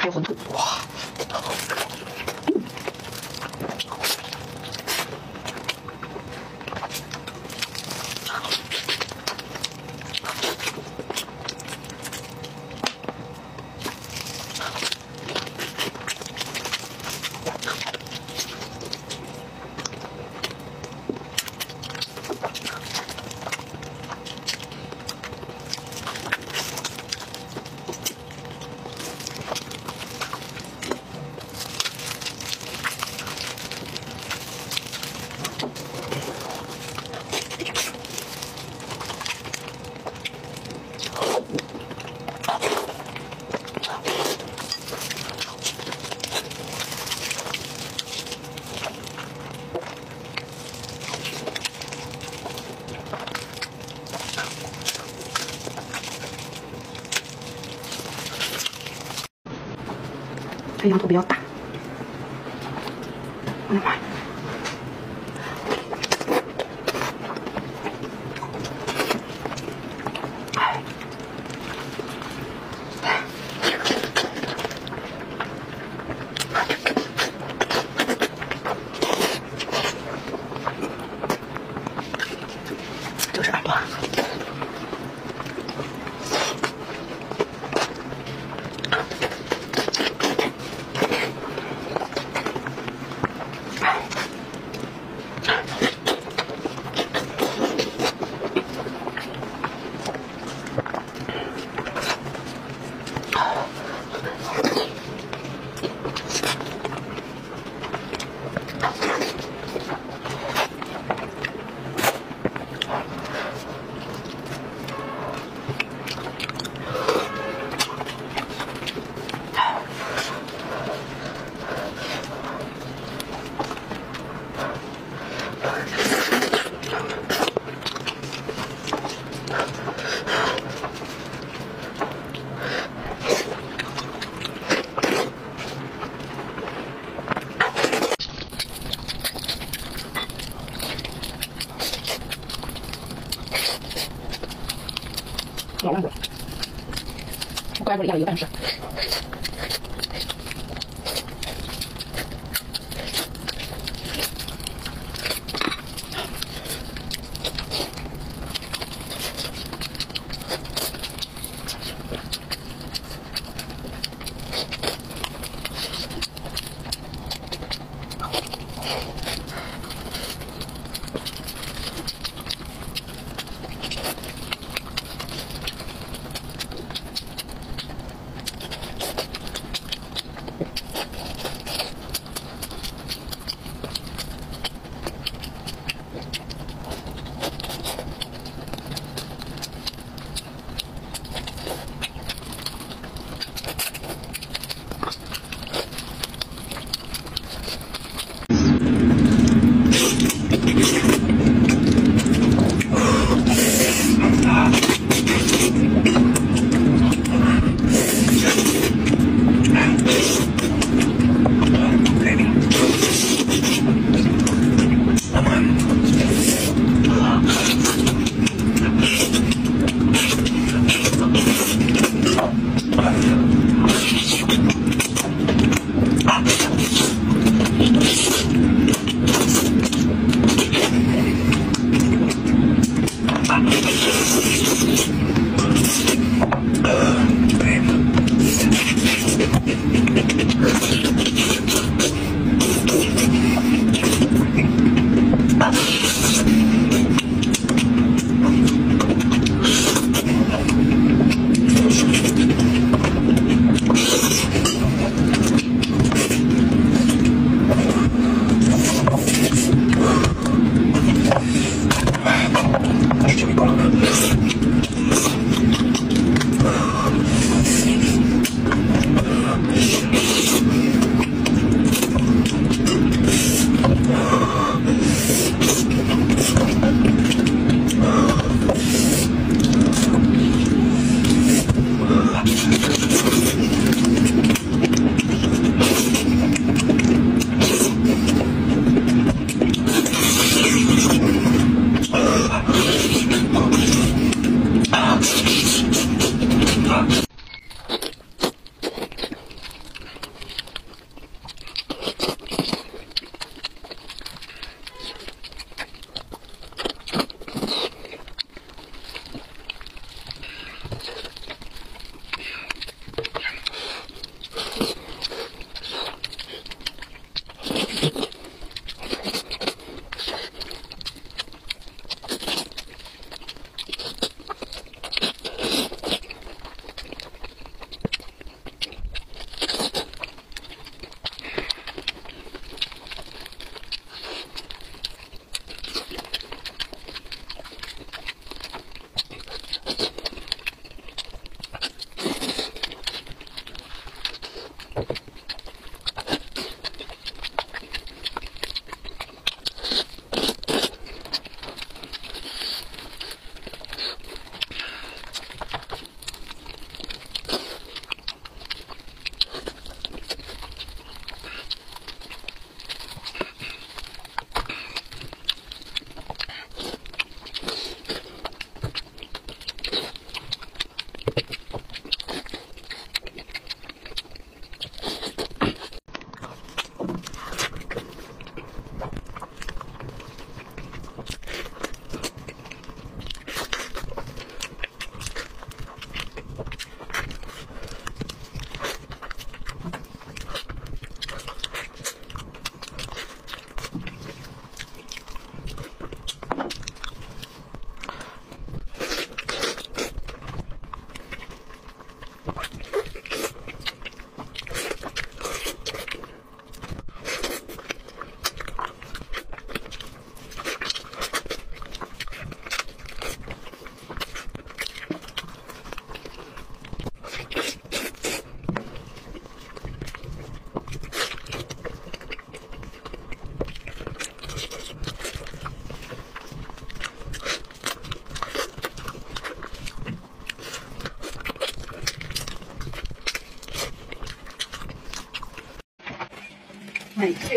还有馄饨，哇！这羊头比怪不得压了一个半小时。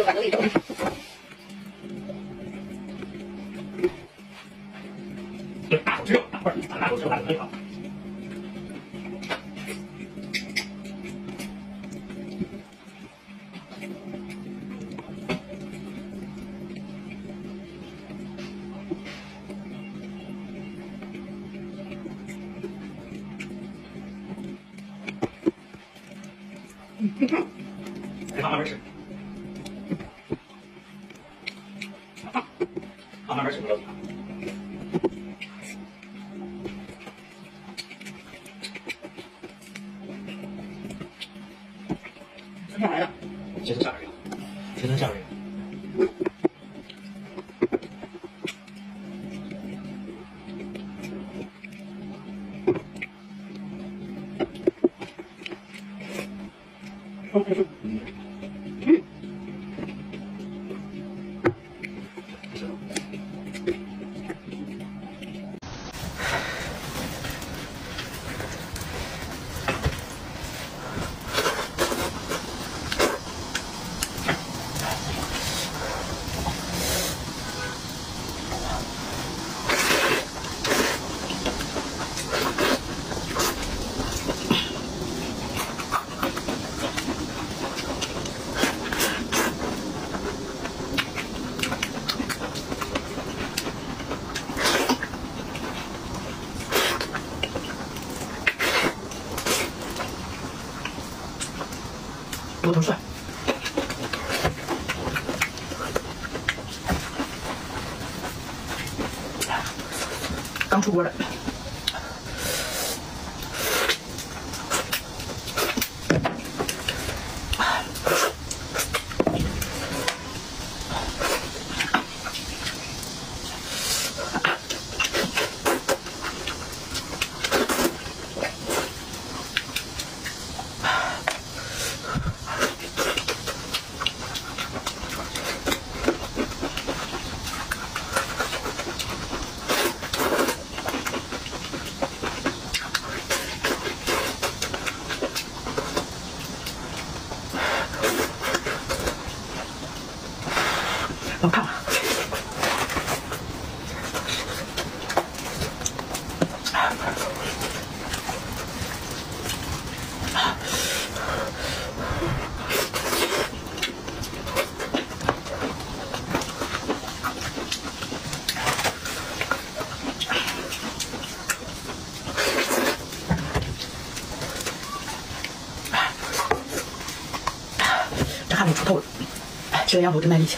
Dios, Dios. 吃下来了。先从下边儿先从下边儿多头帅。刚出锅的。大里出透了，这个丫头真卖力气。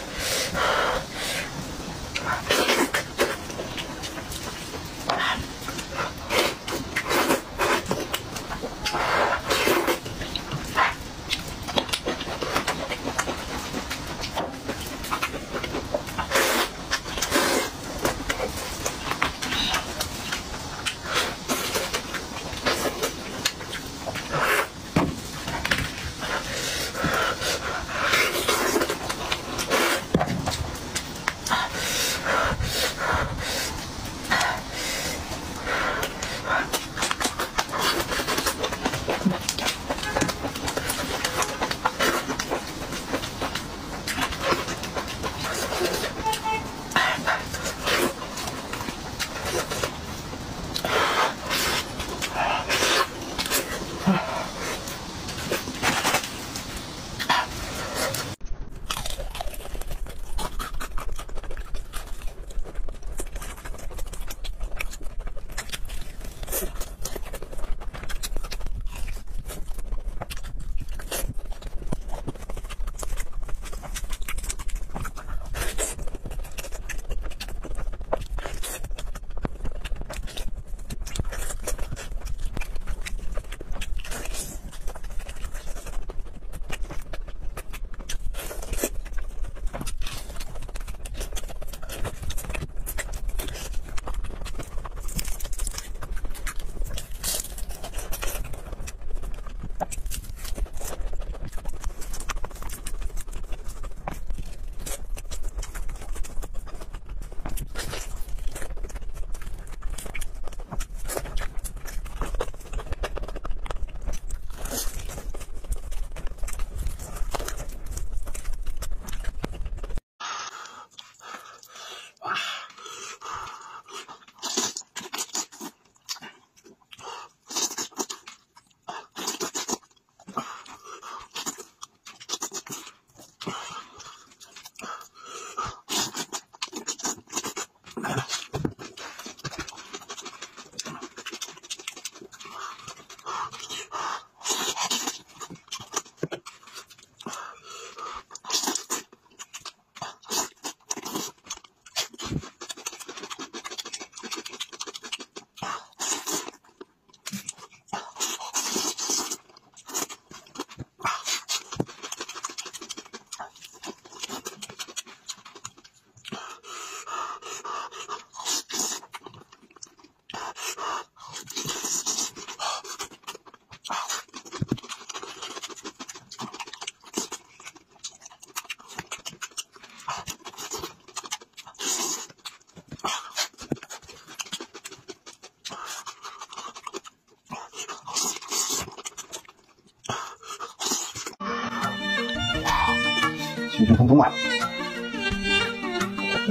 通通啊！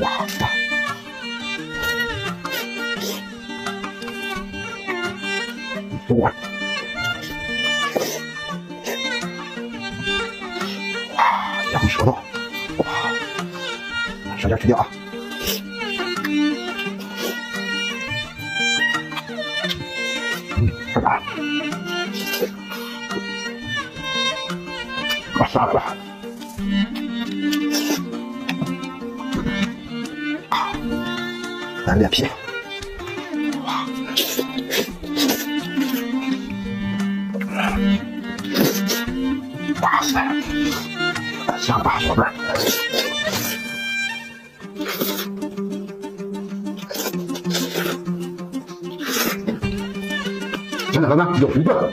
哇塞！多。哇，羊舌头，哇，舌尖去掉啊！嗯，吃啥？我上来了。咱脸皮。哇塞，香吧，宝贝儿！简简单单有一个。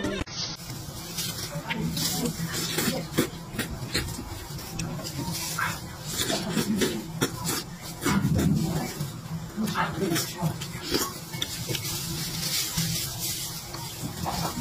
啊，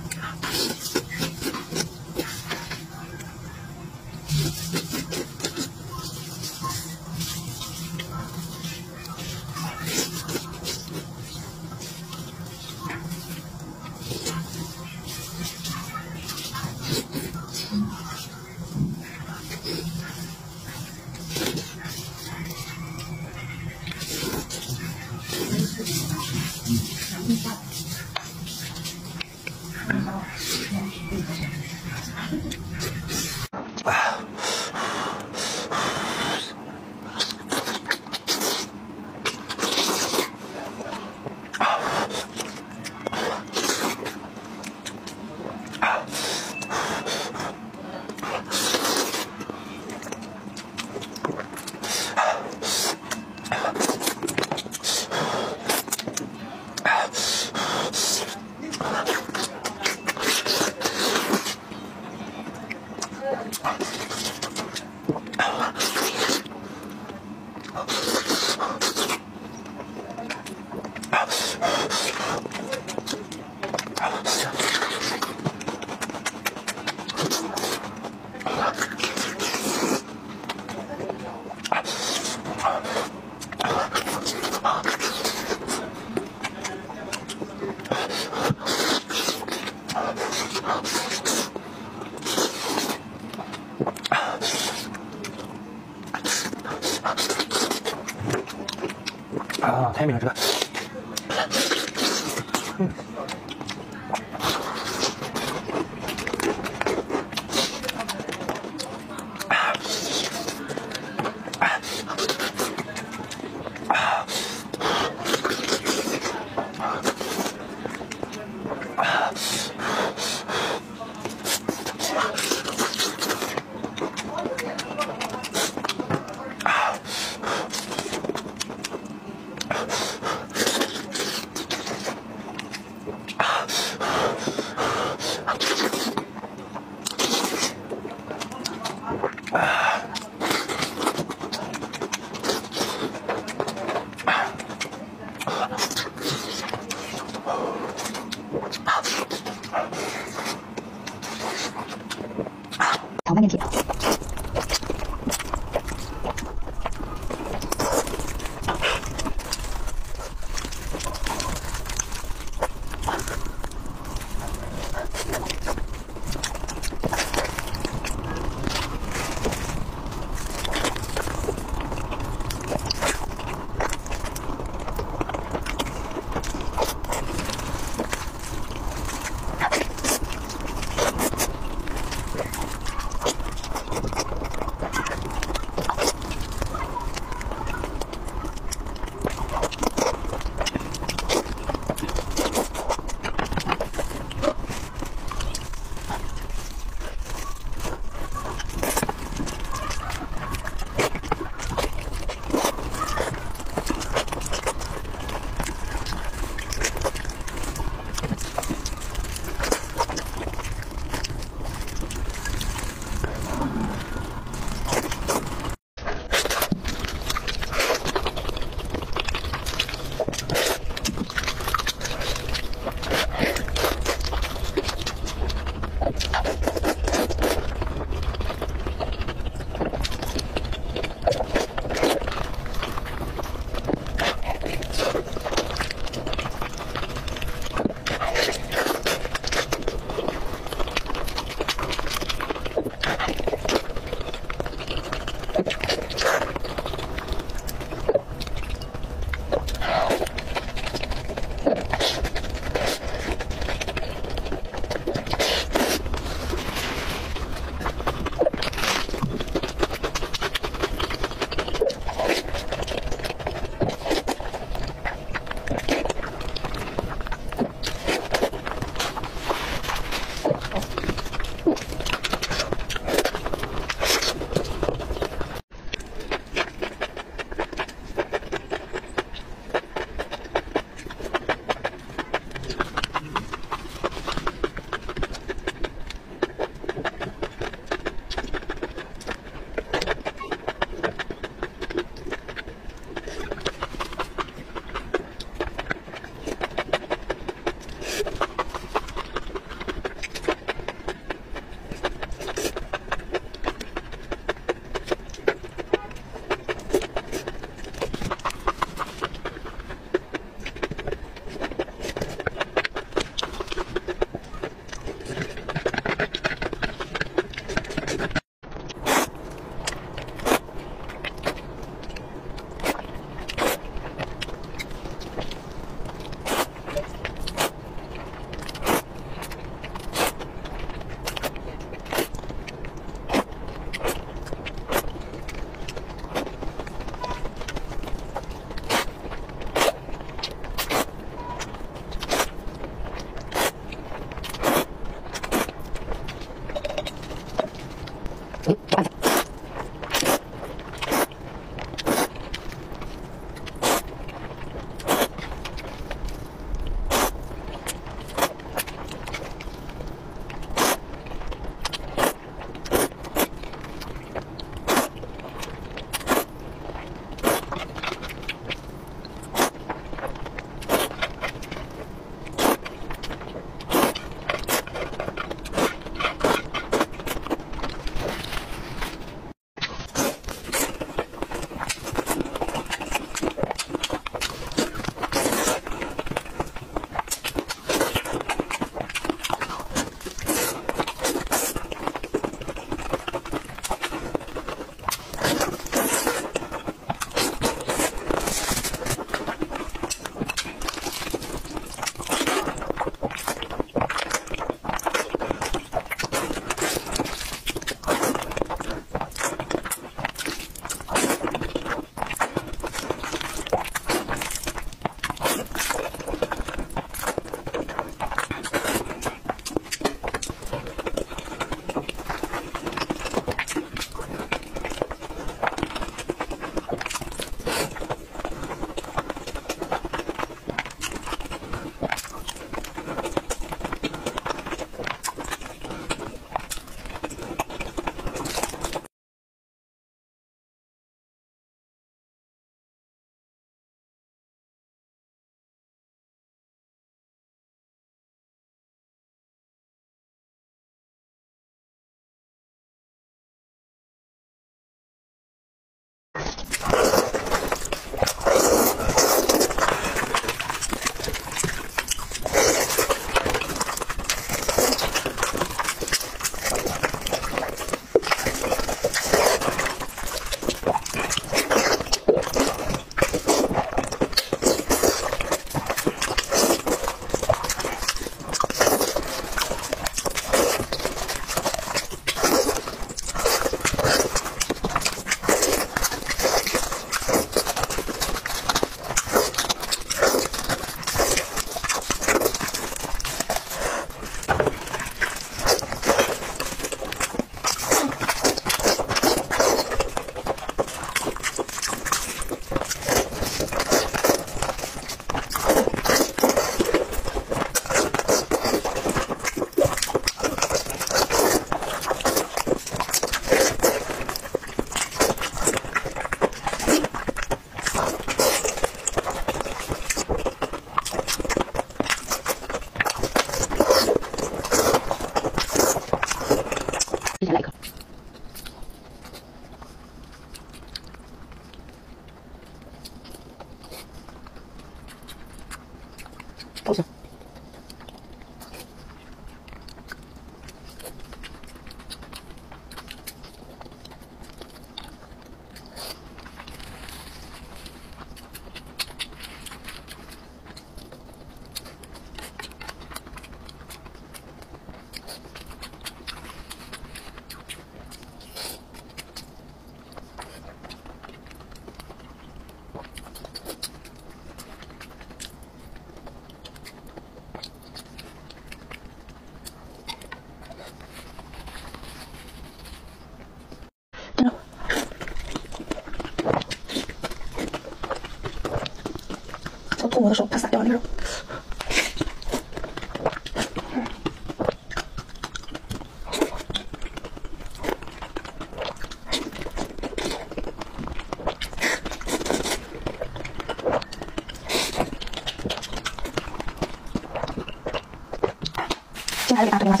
Al, al, al,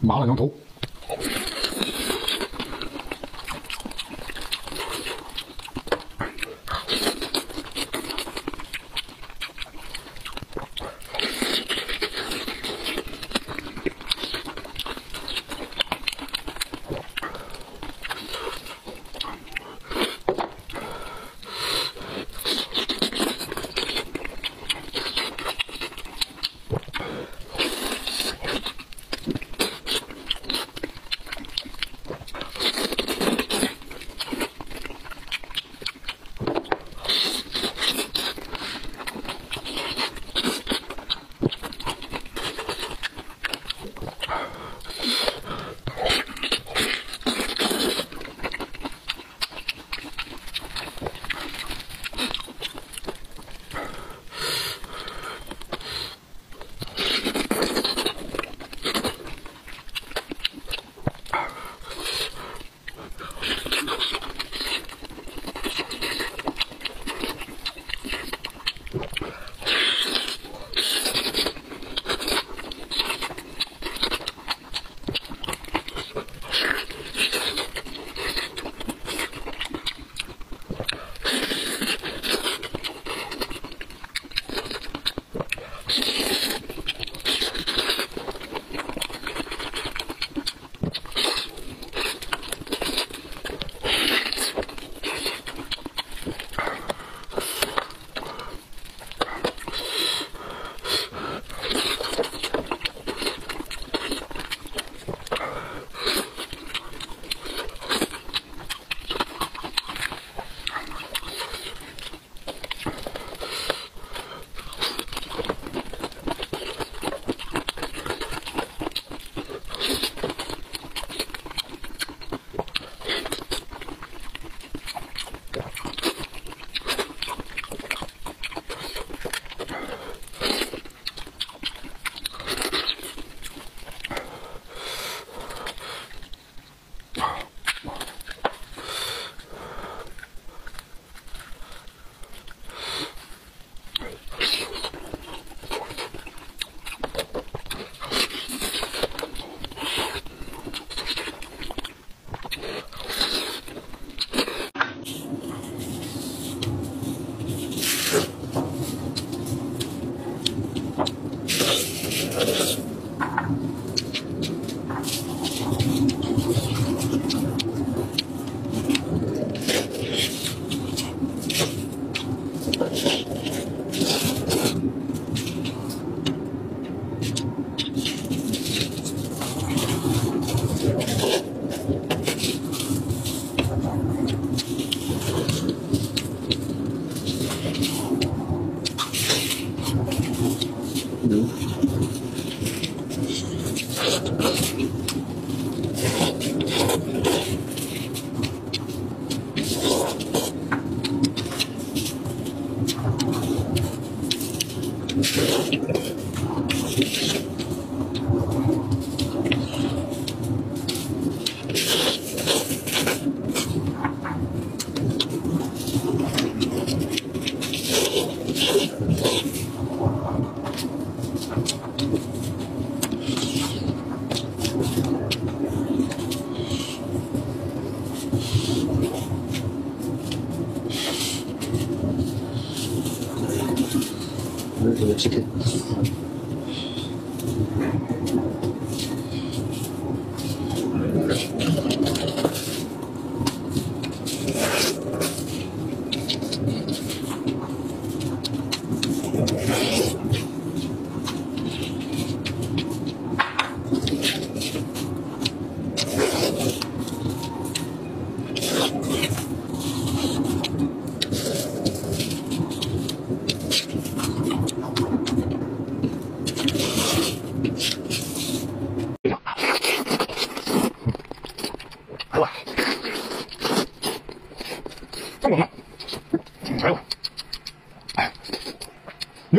麻辣羊头。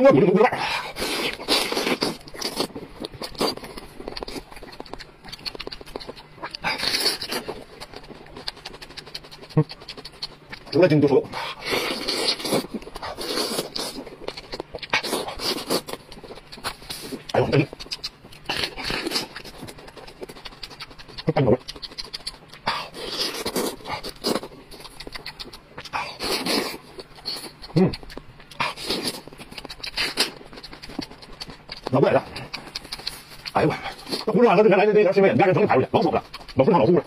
牛蛙骨这个味道，嗯，出来劲就说。哎呦，真。老不在这。哎呦我，大哥这原来的那条新闻你家人全给你抬出去老爽了老顺畅老舒服了